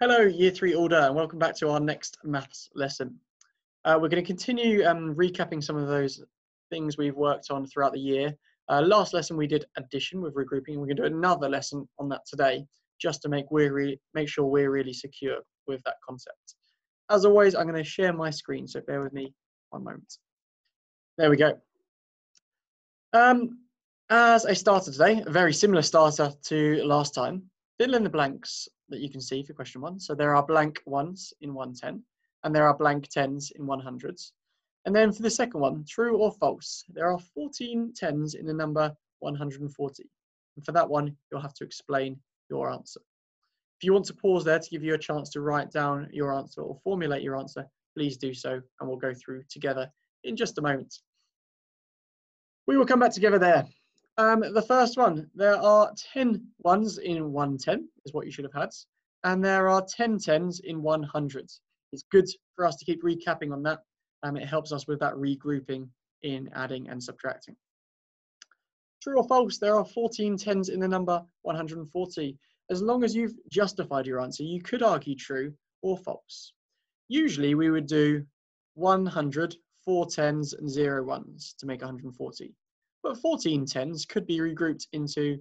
Hello, Year 3 Alder, and welcome back to our next maths lesson. Uh, we're going to continue um, recapping some of those things we've worked on throughout the year. Uh, last lesson we did addition with regrouping, and we're going to do another lesson on that today, just to make, we're make sure we're really secure with that concept. As always, I'm going to share my screen, so bear with me one moment. There we go. Um, as a starter today, a very similar starter to last time, fill in the blanks that you can see for question one. So there are blank ones in 110 and there are blank tens in 100s. And then for the second one, true or false, there are 14 tens in the number 140. And for that one, you'll have to explain your answer. If you want to pause there to give you a chance to write down your answer or formulate your answer, please do so and we'll go through together in just a moment. We will come back together there. Um, the first one, there are 10 ones in 110, is what you should have had. And there are 10 tens in 100. It's good for us to keep recapping on that. Um, it helps us with that regrouping in adding and subtracting. True or false, there are 14 tens in the number 140. As long as you've justified your answer, you could argue true or false. Usually we would do 100, four tens and zero ones to make 140. But 14 tens could be regrouped into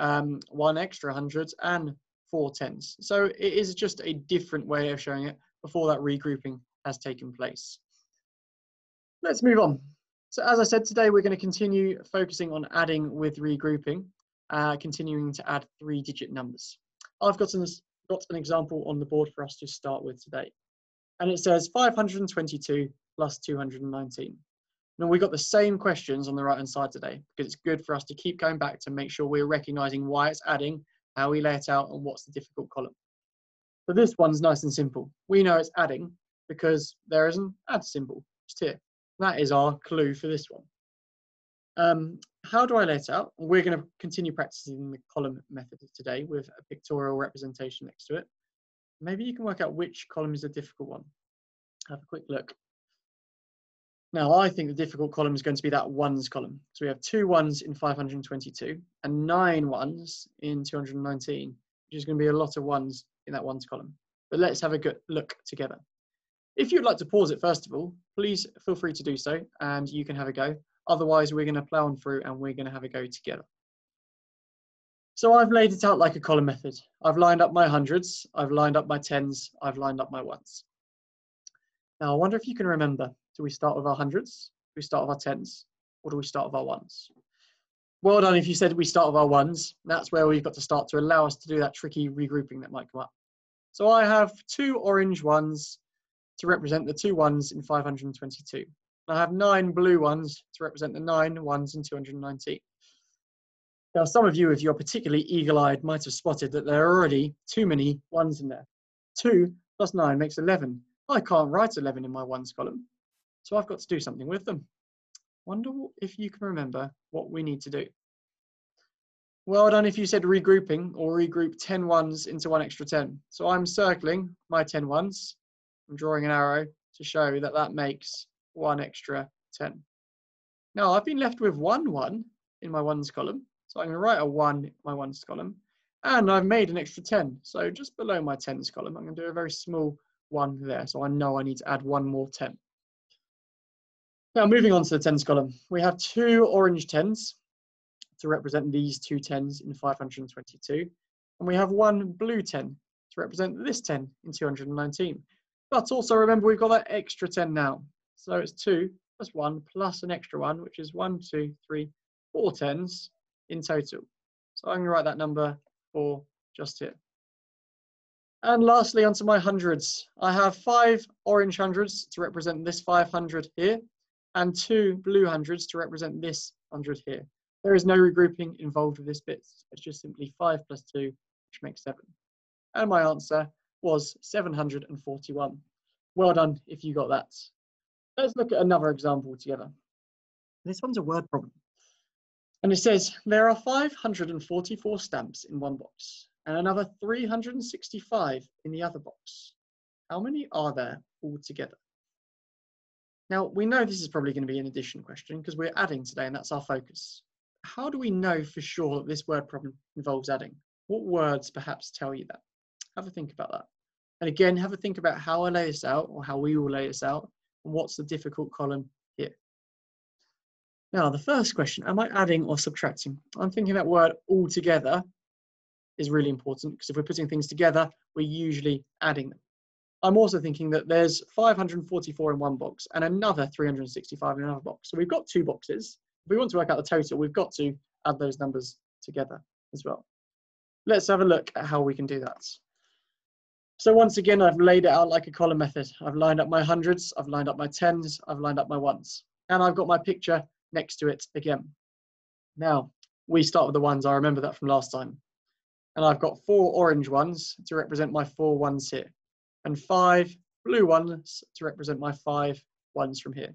um, one extra hundreds and four tens. So it is just a different way of showing it before that regrouping has taken place. Let's move on. So as I said, today we're going to continue focusing on adding with regrouping, uh, continuing to add three digit numbers. I've got an, got an example on the board for us to start with today. And it says 522 plus 219. Now we've got the same questions on the right hand side today because it's good for us to keep going back to make sure we're recognizing why it's adding, how we lay it out and what's the difficult column. So this one's nice and simple. We know it's adding because there is an add symbol just here. That is our clue for this one. Um, how do I lay it out? We're going to continue practicing the column method today with a pictorial representation next to it. Maybe you can work out which column is a difficult one. Have a quick look. Now, I think the difficult column is going to be that ones column. So we have two ones in 522 and nine ones in 219, which is going to be a lot of ones in that ones column. But let's have a good look together. If you'd like to pause it first of all, please feel free to do so and you can have a go. Otherwise, we're going to plow on through and we're going to have a go together. So I've laid it out like a column method. I've lined up my hundreds, I've lined up my tens, I've lined up my ones. Now I wonder if you can remember do we start with our hundreds? Do we start with our tens? Or do we start with our ones? Well done if you said we start with our ones. That's where we've got to start to allow us to do that tricky regrouping that might come up. So I have two orange ones to represent the two ones in 522. I have nine blue ones to represent the nine ones in 219. Now, some of you, if you're particularly eagle-eyed, might have spotted that there are already too many ones in there. 2 plus 9 makes 11. I can't write 11 in my ones column. So I've got to do something with them. Wonder if you can remember what we need to do. Well done if you said regrouping or regroup 10 ones into one extra 10. So I'm circling my 10 ones. I'm drawing an arrow to show that that makes one extra 10. Now I've been left with one one in my ones column. So I'm going to write a one in my ones column. And I've made an extra 10. So just below my tens column, I'm going to do a very small one there. So I know I need to add one more 10. Now moving on to the tens column, we have two orange tens to represent these two tens in 522. And we have one blue 10 to represent this 10 in 219. But also remember we've got that extra 10 now. So it's 2 plus 1 plus an extra 1, which is one, two, three, four tens in total. So I'm going to write that number for just here. And lastly, onto my hundreds. I have five orange hundreds to represent this 500 here and two blue hundreds to represent this hundred here. There is no regrouping involved with this bit. It's just simply 5 plus 2, which makes 7. And my answer was 741. Well done if you got that. Let's look at another example together. This one's a word problem. And it says, there are 544 stamps in one box and another 365 in the other box. How many are there altogether? Now, we know this is probably going to be an addition question because we're adding today and that's our focus. How do we know for sure that this word problem involves adding? What words perhaps tell you that? Have a think about that. And again, have a think about how I lay this out or how we will lay this out and what's the difficult column here. Now, the first question, am I adding or subtracting? I'm thinking that word altogether is really important because if we're putting things together, we're usually adding them. I'm also thinking that there's 544 in one box and another 365 in another box. So we've got two boxes. If we want to work out the total, we've got to add those numbers together as well. Let's have a look at how we can do that. So once again, I've laid it out like a column method. I've lined up my hundreds, I've lined up my tens, I've lined up my ones, and I've got my picture next to it again. Now, we start with the ones. I remember that from last time. And I've got four orange ones to represent my four ones here, and five blue ones to represent my five ones from here.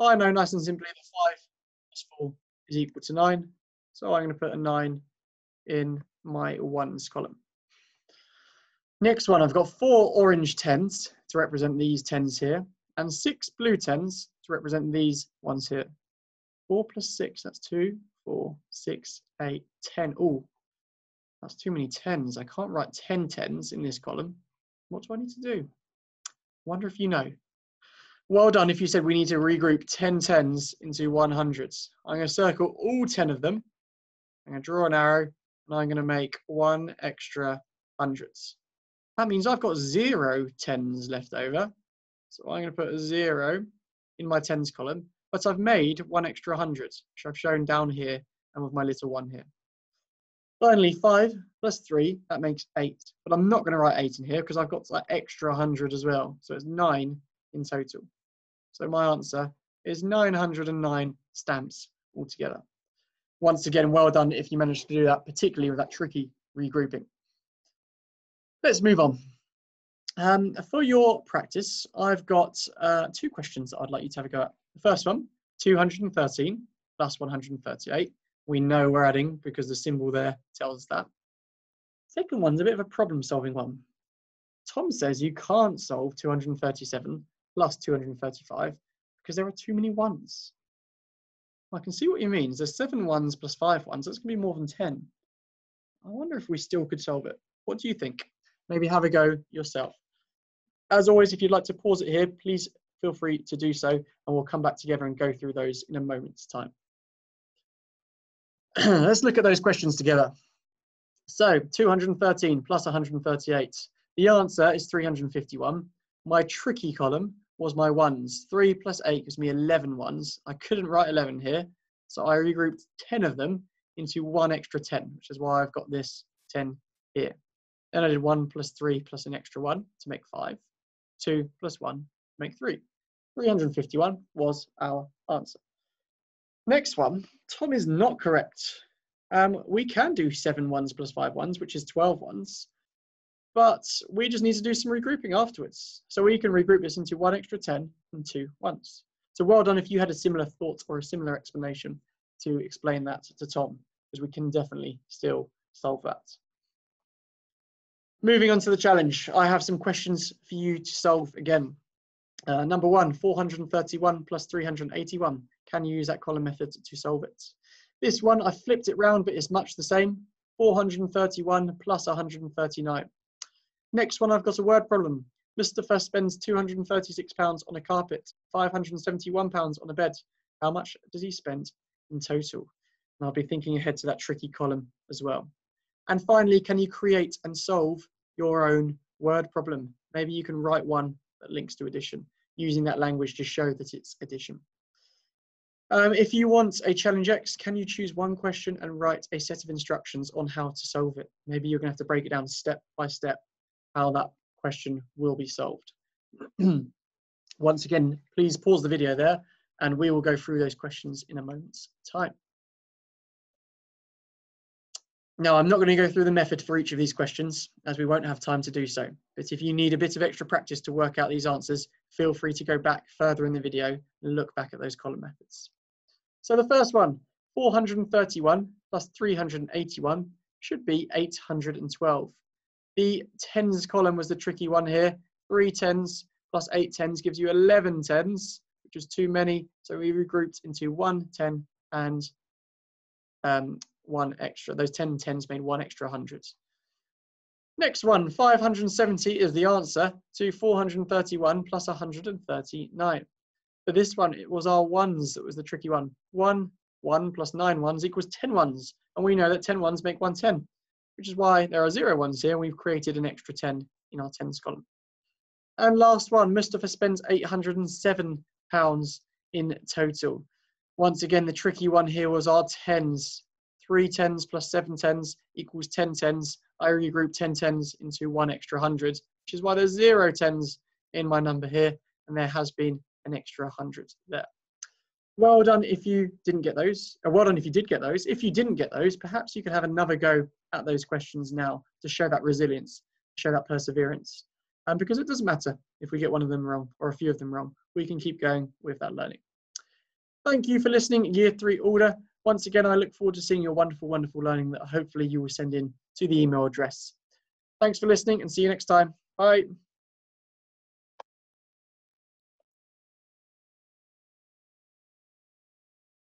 I know nice and simply that five plus four is equal to nine. So I'm going to put a nine in my ones column. Next one, I've got four orange tens to represent these tens here, and six blue tens to represent these ones here. Four plus six, that's two, four, six, eight, ten. Oh, that's too many tens. I can't write ten tens in this column. What do I need to do? Wonder if you know. Well done if you said we need to regroup 10 tens into 100s. I'm going to circle all 10 of them. I'm going to draw an arrow and I'm going to make one extra hundreds. That means I've got zero tens left over. So I'm going to put a zero in my tens column, but I've made one extra hundred, which I've shown down here and with my little one here. Finally, 5 plus 3, that makes 8. But I'm not going to write 8 in here because I've got that extra 100 as well. So it's 9 in total. So my answer is 909 stamps altogether. Once again, well done if you managed to do that, particularly with that tricky regrouping. Let's move on. Um, for your practice, I've got uh, two questions that I'd like you to have a go at. The first one, 213 plus 138 we know we're adding because the symbol there tells us that. Second one's a bit of a problem solving one. Tom says you can't solve 237 plus 235 because there are too many ones. I can see what he means. There's seven ones plus five ones. That's going to be more than 10. I wonder if we still could solve it. What do you think? Maybe have a go yourself. As always, if you'd like to pause it here, please feel free to do so, and we'll come back together and go through those in a moment's time. Let's look at those questions together. So 213 plus 138. The answer is 351. My tricky column was my ones. 3 plus 8 gives me 11 ones. I couldn't write 11 here, so I regrouped 10 of them into one extra 10, which is why I've got this 10 here. Then I did 1 plus 3 plus an extra 1 to make 5. 2 plus 1 make 3. 351 was our answer. Next one, Tom is not correct. Um, we can do seven ones plus five ones, which is 12 ones, but we just need to do some regrouping afterwards. So we can regroup this into one extra 10 and two ones. So well done if you had a similar thought or a similar explanation to explain that to Tom, because we can definitely still solve that. Moving on to the challenge, I have some questions for you to solve again. Uh, number one, 431 plus 381 can you use that column method to solve it. This one, I flipped it round, but it's much the same. 431 plus 139. Next one, I've got a word problem. Mustafa spends 236 pounds on a carpet, 571 pounds on a bed. How much does he spend in total? And I'll be thinking ahead to that tricky column as well. And finally, can you create and solve your own word problem? Maybe you can write one that links to addition, using that language to show that it's addition. Um, if you want a challenge X, can you choose one question and write a set of instructions on how to solve it? Maybe you're gonna have to break it down step by step, how that question will be solved. Once again, please pause the video there and we will go through those questions in a moment's time. Now, I'm not going to go through the method for each of these questions as we won't have time to do so. But if you need a bit of extra practice to work out these answers, feel free to go back further in the video and look back at those column methods. So the first one, 431 plus 381 should be 812. The tens column was the tricky one here. Three tens plus eight tens gives you 11 tens, which is too many. So we regrouped into one 10 and um, one extra. Those 10 tens made one extra hundred. Next one, 570 is the answer to 431 plus 139. For this one, it was our ones that was the tricky one. 1, 1 plus 9 ones equals 10 ones. And we know that 10 ones make 110, which is why there are 0 ones here. We've created an extra 10 in our tens column. And last one, Mustafa spends 807 pounds in total. Once again, the tricky one here was our tens. Three tens plus seven tens equals 10 tens. I regroup 10 tens into one extra hundred, which is why there's zero tens in my number here, and there has been an extra hundred there. Well done if you didn't get those. Or well done if you did get those. If you didn't get those, perhaps you could have another go at those questions now to show that resilience, show that perseverance. And because it doesn't matter if we get one of them wrong or a few of them wrong, we can keep going with that learning. Thank you for listening, Year 3 Alder. Once again, I look forward to seeing your wonderful, wonderful learning that hopefully you will send in to the email address. Thanks for listening and see you next time. Bye.